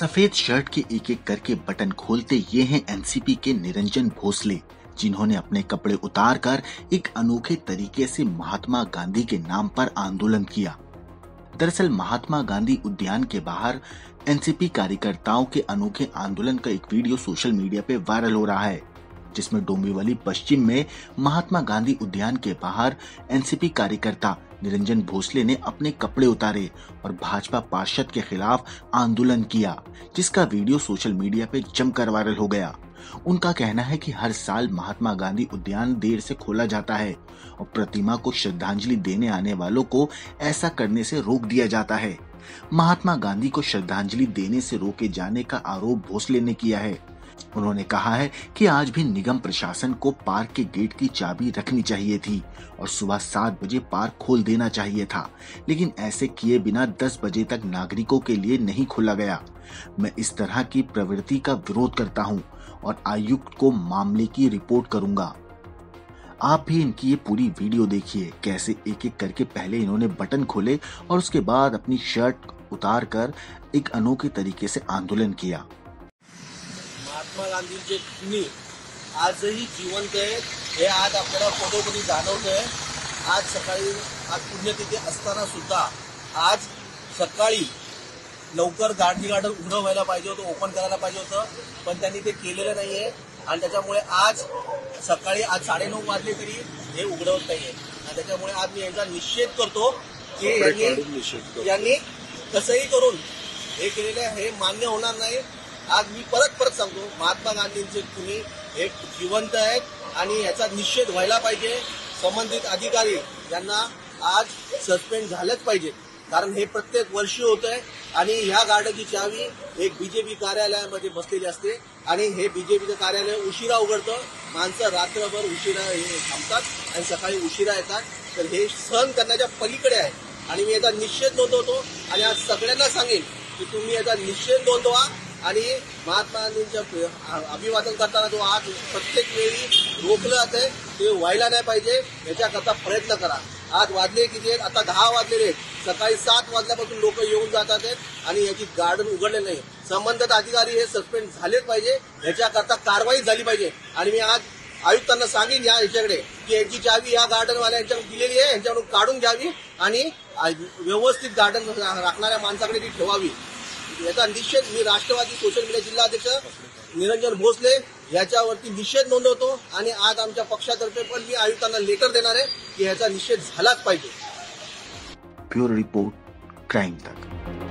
सफ़ेद शर्ट के एक एक करके बटन खोलते ये हैं एनसीपी के निरंजन भोसले, जिन्होंने अपने कपड़े उतार कर एक अनोखे तरीके से महात्मा गांधी के नाम पर आंदोलन किया। दरअसल महात्मा गांधी उद्यान के बाहर एनसीपी कार्यकर्ताओं के अनोखे आंदोलन का एक वीडियो सोशल मीडिया पे वायरल हो रहा है, जिसमें डोंबिवली पश्चिम में महात्मा गांधी उद्यान के बाहर एनसीपी कार्यकर्ता निरंजन भोसले ने अपने कपड़े उतारे और भाजपा पार्षद के खिलाफ आंदोलन किया, जिसका वीडियो सोशल मीडिया पे जमकर वायरल हो गया। उनका कहना है कि हर साल महात्मा गांधी उद्यान देर से खोला जाता है और प्रतिमा को श्रद्धांजलि देने आने वालों को ऐसा करने से रोक दिया जाता है। महात्मा गांधी को श्रद्धांजलि देने से रोके जाने का आरोप भोसले ने किया है। उन्होंने कहा है कि आज भी निगम प्रशासन को पार्क के गेट की चाबी रखनी चाहिए थी और सुबह सात बजे पार्क खोल देना चाहिए था, लेकिन ऐसे किए बिना दस बजे तक नागरिकों के लिए नहीं खोला गया। मैं इस तरह की प्रवृत्ति का विरोध करता हूँ और आयुक्त को मामले की रिपोर्ट करूँगा। आप भी इनकी ये पूरी वीडियो देखिए, कैसे एक एक करके पहले इन्होंने बटन खोले और उसके बाद अपनी शर्ट उतार कर एक अनोखे तरीके से आंदोलन किया। महात्मा गांधींचे खुनी आजही जिवंत आहेत. हे आज आपल्याला पदोपदी जाणवत आहे आज सकाळी आज पुण्यतिथी असताना सुद्धा आज सकाळी लवकर गांधी गार्डन उघडं व्हायला पाहिजे होतं ओपन करायला पाहिजे होतं पण त्यांनी ते केलेलं नाहीये. आणि त्याच्यामुळे आज सकाळी आज साडेनऊ वाजले तरी हे उघडवत नाहीये. आणि त्याच्यामुळे आज मी यांचा निषेध करतो की यांनी यांनी कसंही करून हे केलेले हे मान्य होणार नाही. आज मी परत परत सांगतो महात्मा गांधींचे खुनी हे जिवंत आहेत आणि याचा निषेध व्हायला पाहिजे संबंधित अधिकारी यांना आज सस्पेंड झालंच पाहिजे. कारण हे प्रत्येक वर्षी होत आहे आणि ह्या गार्डनची चावी एक बीजेपी कार्यालयामध्ये बसलेली असते आणि हे बीजेपीचं कार्यालय उशिरा उघडतं. माणसं रात्रभर उशिरा हे थांबतात आणि सकाळी उशिरा येतात. तर हे सहन करण्याच्या पलीकडे आहे. आणि मी याचा निषेध नोंदवतो आणि आज सगळ्यांना सांगेन की तुम्ही याचा निषेध नोंदवा. आणि महात्मा गांधींच्या अभिवादन करताना जो आज प्रत्येक वेळी रोखलं जातंय ते व्हायला नाही पाहिजे. याच्याकरता प्रयत्न करा. आज वाजले किती आहेत आता दहा वाजलेले आहेत. सकाळी सात वाजल्यापासून लोक येऊन जातात आहेत आणि याची गार्डन उघडले नाही. संबंधित अधिकारी हे सस्पेंड झालेच पाहिजे. याच्याकरता कारवाई झाली पाहिजे. आणि मी आज आयुक्तांना सांगेन या याच्याकडे की यांची चावी या गार्डनवाल्या यांच्याकडे दिलेली आहे. यांच्याकडून काढून घ्यावी आणि व्यवस्थित गार्डन राखणाऱ्या माणसाकडे ती ठेवावी. याचा निषेध मी राष्ट्रवादी सोशल मीडिया जिल्हाध्यक्ष निरंजन भोसले याच्यावरती निषेध नोंदवतो आणि आज आमच्या पक्षातर्फे पण मी आयुक्तांना लेटर देणार आहे की याचा निषेध झालाच पाहिजे. प्युअर रिपोर्ट क्राईम तक.